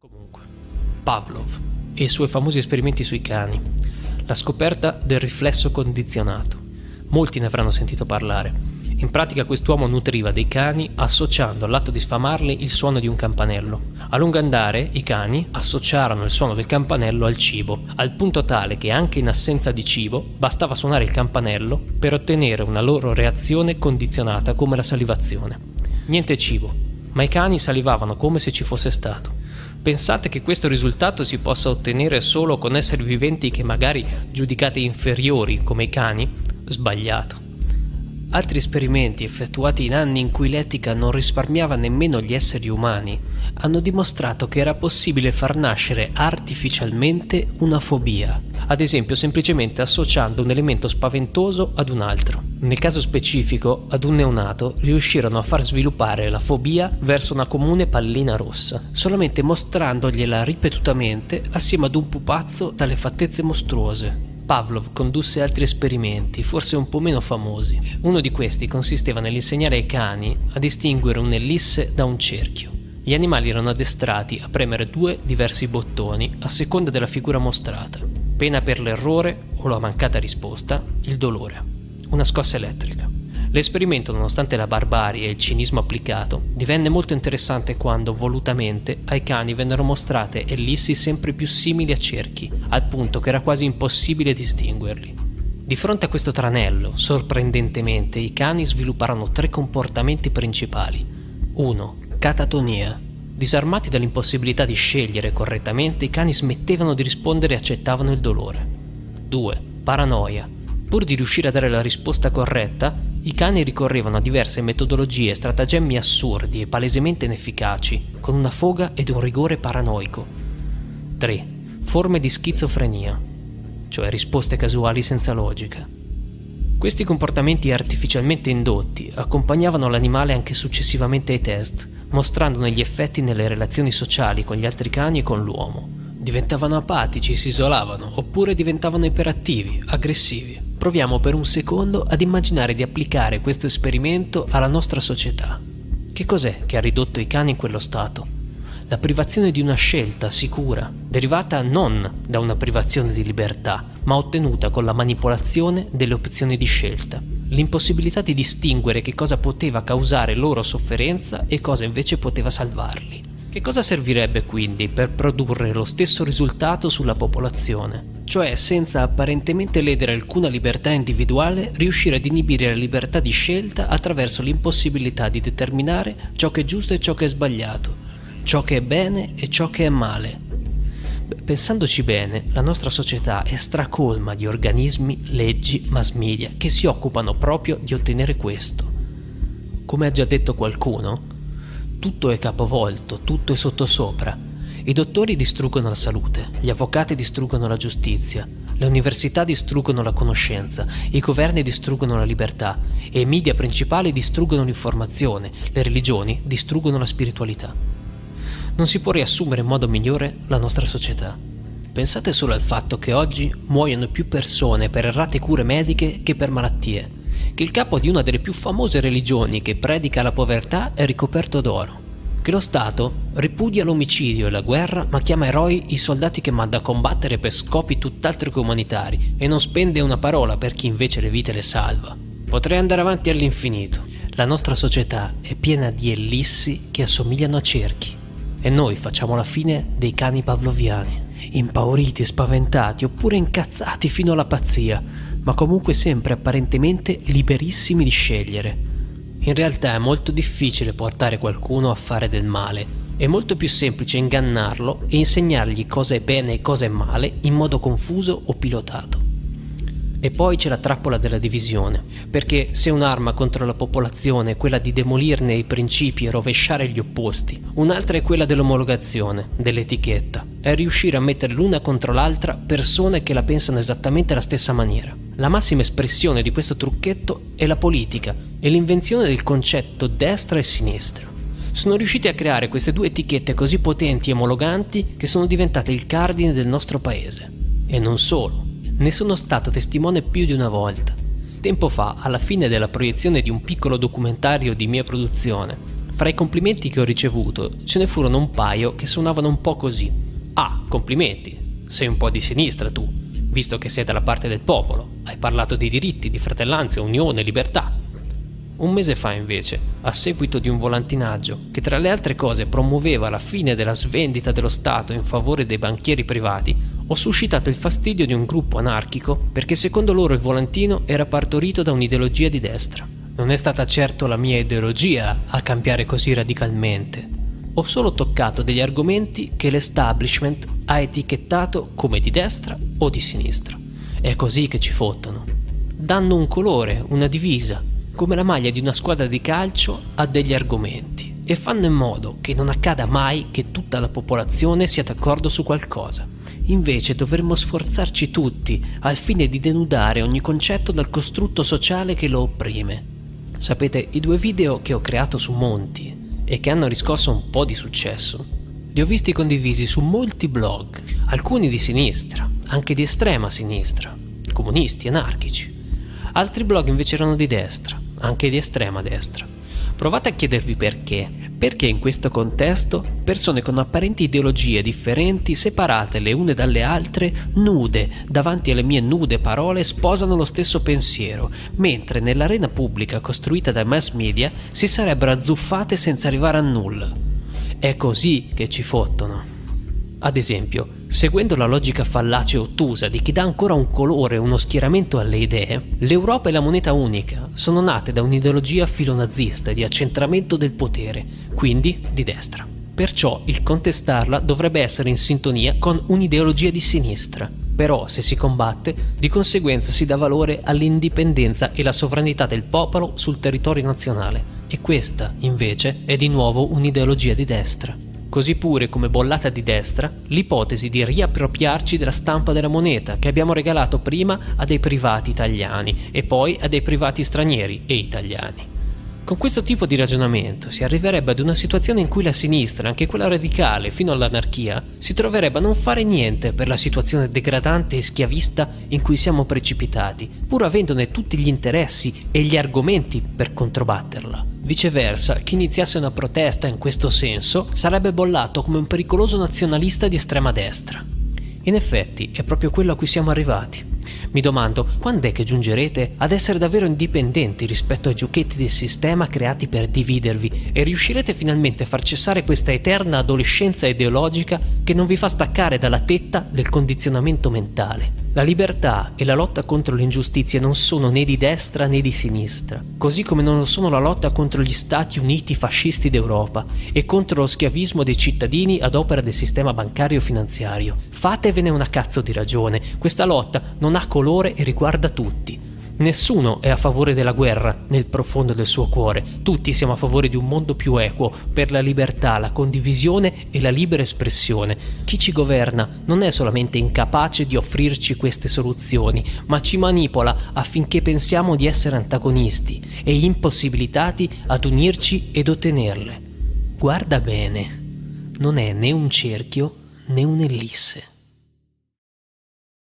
Comunque, Pavlov e i suoi famosi esperimenti sui cani, la scoperta del riflesso condizionato. Molti ne avranno sentito parlare. In pratica quest'uomo nutriva dei cani associando all'atto di sfamarli il suono di un campanello. A lungo andare i cani associarono il suono del campanello al cibo, al punto tale che anche in assenza di cibo bastava suonare il campanello per ottenere una loro reazione condizionata come la salivazione. Niente cibo, ma i cani salivavano come se ci fosse stato. Pensate che questo risultato si possa ottenere solo con esseri viventi che magari giudicate inferiori come i cani? Sbagliato. Altri esperimenti effettuati in anni in cui l'etica non risparmiava nemmeno gli esseri umani hanno dimostrato che era possibile far nascere artificialmente una fobia, ad esempio semplicemente associando un elemento spaventoso ad un altro. Nel caso specifico, ad un neonato riuscirono a far sviluppare la fobia verso una comune pallina rossa, solamente mostrandogliela ripetutamente assieme ad un pupazzo dalle fattezze mostruose. Pavlov condusse altri esperimenti, forse un po' meno famosi. Uno di questi consisteva nell'insegnare ai cani a distinguere un'ellisse da un cerchio. Gli animali erano addestrati a premere due diversi bottoni a seconda della figura mostrata. Pena per l'errore o la mancata risposta, il dolore. Una scossa elettrica. L'esperimento, nonostante la barbarie e il cinismo applicato, divenne molto interessante quando, volutamente, ai cani vennero mostrate ellissi sempre più simili a cerchi, al punto che era quasi impossibile distinguerli. Di fronte a questo tranello, sorprendentemente, i cani svilupparono tre comportamenti principali. 1. Catatonia. Disarmati dall'impossibilità di scegliere correttamente, i cani smettevano di rispondere e accettavano il dolore. 2. Paranoia. Pur di riuscire a dare la risposta corretta, i cani ricorrevano a diverse metodologie e stratagemmi assurdi e palesemente inefficaci, con una foga ed un rigore paranoico. 3. Forme di schizofrenia, cioè risposte casuali senza logica. Questi comportamenti artificialmente indotti accompagnavano l'animale anche successivamente ai test, mostrandone gli effetti nelle relazioni sociali con gli altri cani e con l'uomo. Diventavano apatici, si isolavano, oppure diventavano iperattivi, aggressivi. Proviamo per un secondo ad immaginare di applicare questo esperimento alla nostra società. Che cos'è che ha ridotto i cani in quello stato? La privazione di una scelta sicura, derivata non da una privazione di libertà, ma ottenuta con la manipolazione delle opzioni di scelta. L'impossibilità di distinguere che cosa poteva causare loro sofferenza e cosa invece poteva salvarli. Che cosa servirebbe quindi per produrre lo stesso risultato sulla popolazione? Cioè, senza apparentemente ledere alcuna libertà individuale, riuscire ad inibire la libertà di scelta attraverso l'impossibilità di determinare ciò che è giusto e ciò che è sbagliato, ciò che è bene e ciò che è male. Pensandoci bene, la nostra società è stracolma di organismi, leggi, mass media che si occupano proprio di ottenere questo. Come ha già detto qualcuno, tutto è capovolto, tutto è sottosopra. I dottori distruggono la salute, gli avvocati distruggono la giustizia, le università distruggono la conoscenza, i governi distruggono la libertà e i media principali distruggono l'informazione, le religioni distruggono la spiritualità. Non si può riassumere in modo migliore la nostra società. Pensate solo al fatto che oggi muoiono più persone per errate cure mediche che per malattie che il capo di una delle più famose religioni che predica la povertà è ricoperto d'oro, che lo Stato ripudia l'omicidio e la guerra ma chiama eroi i soldati che manda a combattere per scopi tutt'altro che umanitari e non spende una parola per chi invece le vite le salva. Potrei andare avanti all'infinito. La nostra società è piena di ellissi che assomigliano a cerchi e noi facciamo la fine dei cani pavloviani, impauriti, spaventati oppure incazzati fino alla pazzia ma comunque sempre apparentemente liberissimi di scegliere. In realtà è molto difficile portare qualcuno a fare del male, è molto più semplice ingannarlo e insegnargli cosa è bene e cosa è male in modo confuso o pilotato. E poi c'è la trappola della divisione, perché se un'arma contro la popolazione è quella di demolirne i principi e rovesciare gli opposti, un'altra è quella dell'omologazione, dell'etichetta, è riuscire a mettere l'una contro l'altra persone che la pensano esattamente alla stessa maniera. La massima espressione di questo trucchetto è la politica e l'invenzione del concetto destra e sinistra. Sono riusciti a creare queste due etichette così potenti e omologanti che sono diventate il cardine del nostro paese. E non solo. Ne sono stato testimone più di una volta. Tempo fa, alla fine della proiezione di un piccolo documentario di mia produzione, Fra i complimenti che ho ricevuto ce ne furono un paio che suonavano un po' così. Ah, complimenti, sei un po' di sinistra tu, visto che sei dalla parte del popolo, hai parlato di diritti, di fratellanza, unione, libertà. Un mese fa, invece, a seguito di un volantinaggio che tra le altre cose promuoveva la fine della svendita dello Stato in favore dei banchieri privati, ho suscitato il fastidio di un gruppo anarchico perché secondo loro il volantino era partorito da un'ideologia di destra. Non è stata certo la mia ideologia a cambiare così radicalmente. Ho solo toccato degli argomenti che l'establishment ha etichettato come di destra o di sinistra. È così che ci fottono. Danno un colore, una divisa, come la maglia di una squadra di calcio ha degli argomenti e fanno in modo che non accada mai che tutta la popolazione sia d'accordo su qualcosa. Invece dovremmo sforzarci tutti al fine di denudare ogni concetto dal costrutto sociale che lo opprime. Sapete, i due video che ho creato su Monti e che hanno riscosso un po' di successo, li ho visti condivisi su molti blog, alcuni di sinistra, anche di estrema sinistra, comunisti, anarchici. Altri blog invece erano di destra, anche di estrema destra. Provate a chiedervi perché. Perché in questo contesto persone con apparenti ideologie differenti, separate le une dalle altre, nude, davanti alle mie nude parole, sposano lo stesso pensiero, mentre nell'arena pubblica costruita dai mass media si sarebbero azzuffate senza arrivare a nulla. È così che ci fottono. Ad esempio, seguendo la logica fallace e ottusa di chi dà ancora un colore e uno schieramento alle idee, l'Europa e la moneta unica sono nate da un'ideologia filonazista di accentramento del potere, quindi di destra. Perciò il contestarla dovrebbe essere in sintonia con un'ideologia di sinistra. Però se si combatte, di conseguenza si dà valore all'indipendenza e alla sovranità del popolo sul territorio nazionale. E questa, invece, è di nuovo un'ideologia di destra. Così pure come bollata di destra l'ipotesi di riappropriarci della stampa della moneta che abbiamo regalato prima a dei privati italiani e poi a dei privati stranieri e italiani. Con questo tipo di ragionamento si arriverebbe ad una situazione in cui la sinistra, anche quella radicale fino all'anarchia, si troverebbe a non fare niente per la situazione degradante e schiavista in cui siamo precipitati, pur avendone tutti gli interessi e gli argomenti per controbatterla. Viceversa, chi iniziasse una protesta in questo senso sarebbe bollato come un pericoloso nazionalista di estrema destra. In effetti è proprio quello a cui siamo arrivati. Mi domando, quando è che giungerete ad essere davvero indipendenti rispetto ai giochetti del sistema creati per dividervi e riuscirete finalmente a far cessare questa eterna adolescenza ideologica che non vi fa staccare dalla tetta del condizionamento mentale? La libertà e la lotta contro le ingiustizie non sono né di destra né di sinistra, così come non lo sono la lotta contro gli Stati Uniti fascisti d'Europa e contro lo schiavismo dei cittadini ad opera del sistema bancario finanziario. Fatevene una cazzo di ragione, questa lotta non ha colore e riguarda tutti. Nessuno è a favore della guerra nel profondo del suo cuore, tutti siamo a favore di un mondo più equo, per la libertà, la condivisione e la libera espressione. Chi ci governa non è solamente incapace di offrirci queste soluzioni, ma ci manipola affinché pensiamo di essere antagonisti e impossibilitati ad unirci ed ottenerle. Guarda bene, non è né un cerchio né un'ellisse.